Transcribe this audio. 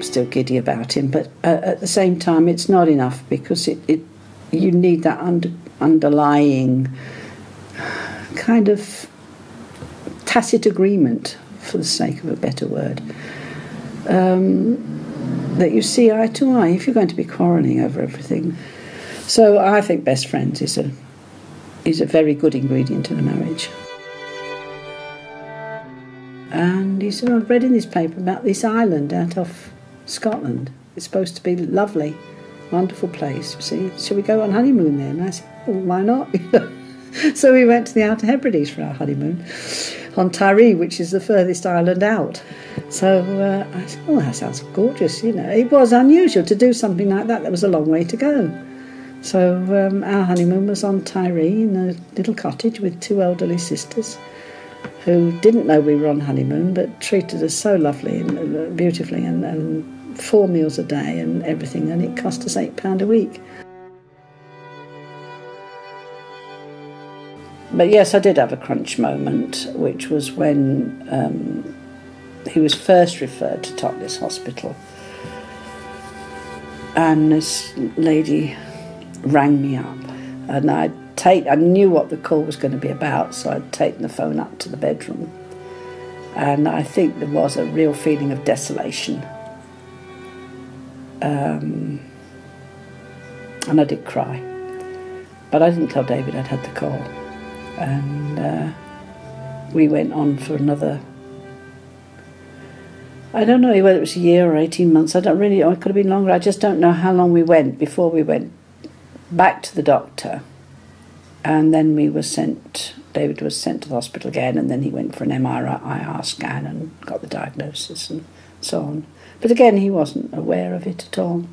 still giddy about him, but uh, at the same time, it's not enough because it, it you need that under, underlying kind of tacit agreement, for the sake of a better word, um, that you see eye to eye if you're going to be quarrelling over everything. So I think best friends is a is a very good ingredient in a marriage. And he said, I've read in this paper about this island out off Scotland. It's supposed to be lovely, wonderful place. See, shall we go on honeymoon there? And I said, well, why not? so we went to the Outer Hebrides for our honeymoon on Tiree, which is the furthest island out. So uh, I said, oh, that sounds gorgeous, you know. It was unusual to do something like that. That was a long way to go. So um, our honeymoon was on Tiree in a little cottage with two elderly sisters who didn't know we were on honeymoon but treated us so lovely and uh, beautifully and, and four meals a day and everything and it cost us eight pound a week. But yes, I did have a crunch moment, which was when um, he was first referred to Totnes Hospital. And this lady rang me up, and I'd take. I knew what the call was going to be about, so I'd taken the phone up to the bedroom, and I think there was a real feeling of desolation. Um, and I did cry, but I didn't tell David I'd had the call, and uh, we went on for another I don't know whether it was a year or 18 months. I don't really, it could have been longer. I just don't know how long we went before we went back to the doctor, and then we were sent. David was sent to the hospital again, and then he went for an MRI scan and got the diagnosis and so on. But again, he wasn't aware of it at all.